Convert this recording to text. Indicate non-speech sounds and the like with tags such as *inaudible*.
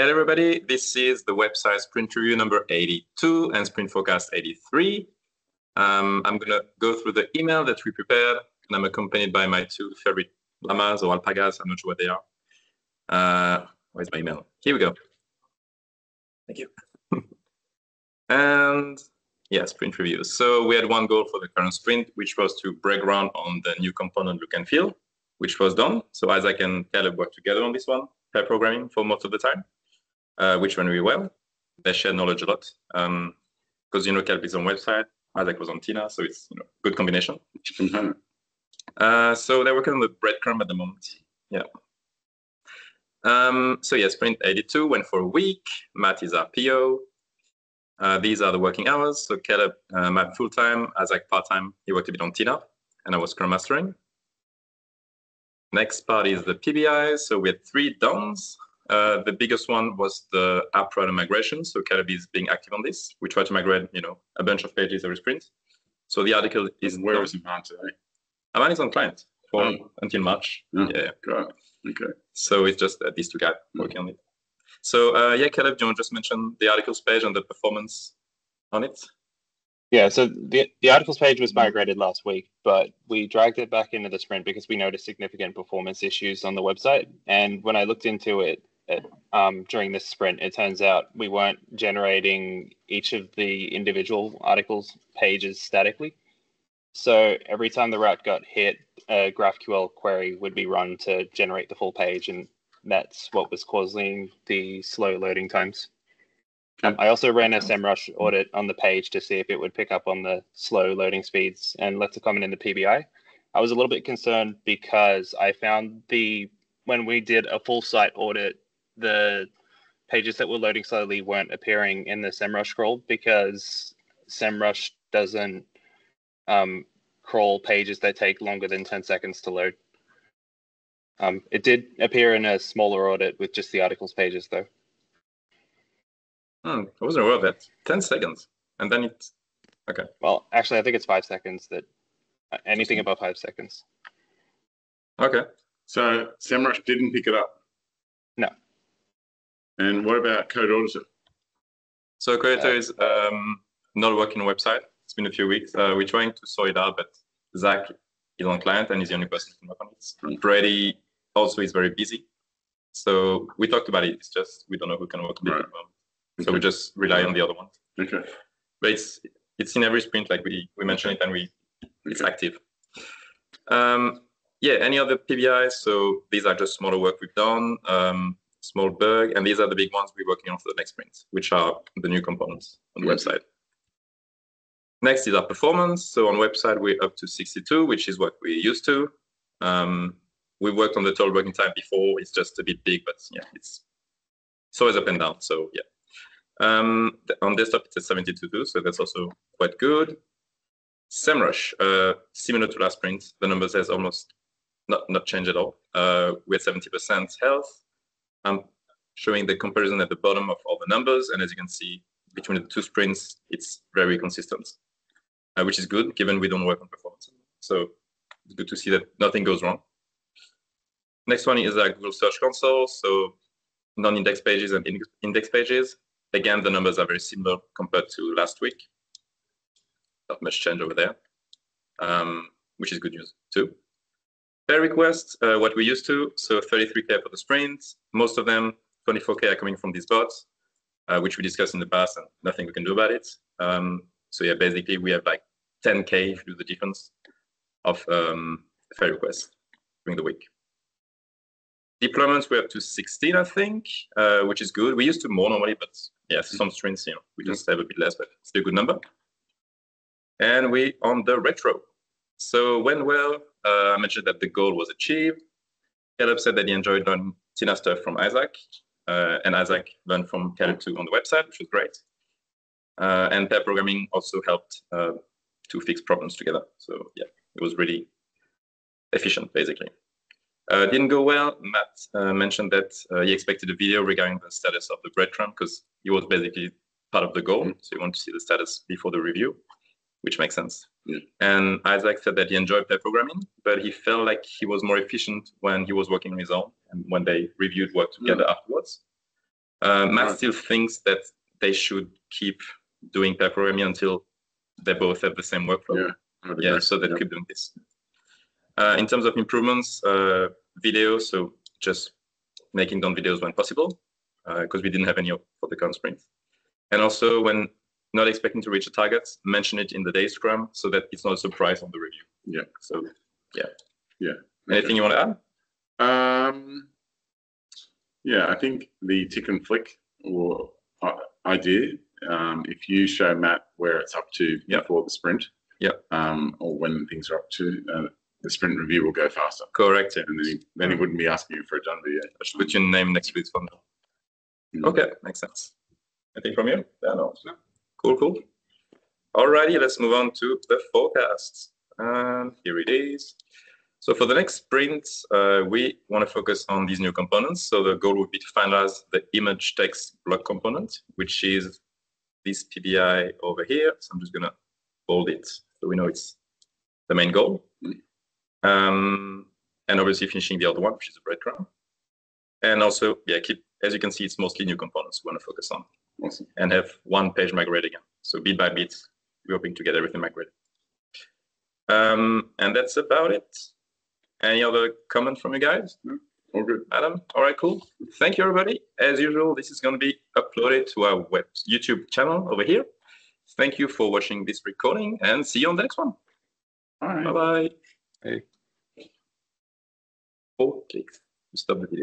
Hello, everybody. This is the website sprint review number 82 and sprint forecast 83. Um, I'm going to go through the email that we prepared, and I'm accompanied by my two favorite llamas or alpacas. I'm not sure what they are. Uh, where's my email? Here we go. Thank you. *laughs* and yeah, sprint review. So we had one goal for the current sprint, which was to break ground on the new component look and feel, which was done. So Isaac and Caleb worked together on this one, pair programming for most of the time uh, which went really well. They share knowledge a lot because um, you know Caleb is on website, Isaac was on Tina, so it's you know good combination. Uh, so they're working on the breadcrumb at the moment. Yeah. Um, so yeah, sprint 82 went for a week. Matt is our PO. Uh, these are the working hours. So Caleb, uh, Matt full time, Isaac part time. He worked a bit on Tina, and I was Scrum mastering. Next part is the PBI. So we had three downs. Uh, the biggest one was the app router migration. So Caleb is being active on this. We try to migrate, you know, a bunch of pages every sprint. So the article is where not, is Aman today? Aman is on client for oh. until March. Yeah, yeah. Great. Okay. So it's just uh, these two guys mm. working on it. So uh, yeah, Caleb, do you want to just mention the articles page and the performance on it? Yeah, so the the articles page was migrated last week, but we dragged it back into the sprint because we noticed significant performance issues on the website. And when I looked into it, it, um, during this sprint, it turns out we weren't generating each of the individual articles pages statically. So every time the route got hit, a GraphQL query would be run to generate the full page, and that's what was causing the slow loading times. Um, I also ran a SEMrush audit on the page to see if it would pick up on the slow loading speeds and left a comment in the PBI. I was a little bit concerned because I found the when we did a full site audit the pages that were loading slowly weren't appearing in the SEMrush scroll because SEMrush doesn't um, crawl pages that take longer than 10 seconds to load. Um, it did appear in a smaller audit with just the articles pages, though. Hmm, I wasn't aware of that. 10 seconds. And then it's. Okay. Well, actually, I think it's five seconds that uh, anything above five seconds. Okay. So SEMrush didn't pick it up? No. And what about Code Auditor? So Code Auditor is um, not a working website. It's been a few weeks. Uh, we're trying to sort it out, but Zach is on client and he's the only person who can work on it. Brady also is very busy. So we talked about it. It's just we don't know who can work on it. Right. Okay. So we just rely on the other one. Okay. But it's it's in every sprint, like we we mentioned it, and we it's active. Um, yeah. Any other PBIs? So these are just smaller work we've done. Um, small bug, and these are the big ones we're working on for the next sprint, which are the new components on the website. Next is our performance. So on website, we're up to 62, which is what we're used to. Um, we worked on the total working time before. It's just a bit big, but yeah, it's, it's always up and down. So yeah. Um, on desktop, it's at 72 too, so that's also quite good. SEMrush, uh, similar to last sprint, the numbers has almost not, not changed at all. Uh, we're 70% health, I'm showing the comparison at the bottom of all the numbers. And as you can see, between the two sprints, it's very consistent, uh, which is good given we don't work on performance. So it's good to see that nothing goes wrong. Next one is a Google Search Console. So non-index pages and index pages. Again, the numbers are very similar compared to last week. Not much change over there, um, which is good news too. Pair requests, uh, what we used to, so 33K for the sprint. Most of them, 24K are coming from these bots, uh, which we discussed in the past and nothing we can do about it. Um, so yeah, basically we have like 10K if you do the difference of um, fair requests during the week. Deployments, we're up to 16, I think, uh, which is good. We used to more normally, but yeah, some sprints, you know, we just have a bit less, but still a good number. And we on the retro. So went well. Uh, I mentioned that the goal was achieved. Caleb said that he enjoyed learning Tina stuff from Isaac, uh, and Isaac learned from Caleb too on the website, which was great. Uh, and pair programming also helped uh, to fix problems together. So yeah, it was really efficient, basically. Uh, didn't go well. Matt uh, mentioned that he expected a video regarding the status of the breadcrumb because he was basically part of the goal. Mm -hmm. So he wanted to see the status before the review which makes sense. Yeah. And Isaac said that he enjoyed pair programming, but he felt like he was more efficient when he was working on his own and when they reviewed work together yeah. afterwards. Uh, Matt Right. still thinks that they should keep doing pair programming until they both have the same workflow. Yeah. Yeah, so they Yeah. keep doing this. Uh, in terms of improvements, uh, video, so just making done videos when possible, because we didn't have any for the current sprint. And also when not expecting to reach the targets, mention it in the day scrum so that it's not a surprise on the review. Yeah. So, yeah. Yeah. Anything you want to add? Um, yeah, I think the tick and flick or uh, idea, um, if you show Matt where it's up to Yeah. before the sprint, Yeah. um, or when things are up to, uh, the sprint review will go faster, Correct. And then he, then he wouldn't be asking you for a done video. I should put your name next to this one. Mm. Okay, makes sense. Anything from you? Yeah, no. Cool, cool. Alrighty, let's move on to the forecast. And here it is. So for the next sprint, uh, we want to focus on these new components. So the goal would be to finalize the image text block component, which is this PBI over here. So I'm just gonna bold it so we know it's the main goal. Um, and obviously finishing the other one, which is a breadcrumb. And also, yeah, keep as you can see, it's mostly new components we want to focus on. And have one page migrate again. So bit by bit, we're hoping to get everything migrated. Um, and that's about it. Any other comment from you guys? All good. Adam? All right, cool. Thank you, everybody. As usual, this is going to be uploaded to our web YouTube channel over here. Thank you for watching this recording and see you on the next one. All right. Bye bye. Hey. Four clicks to stop the video.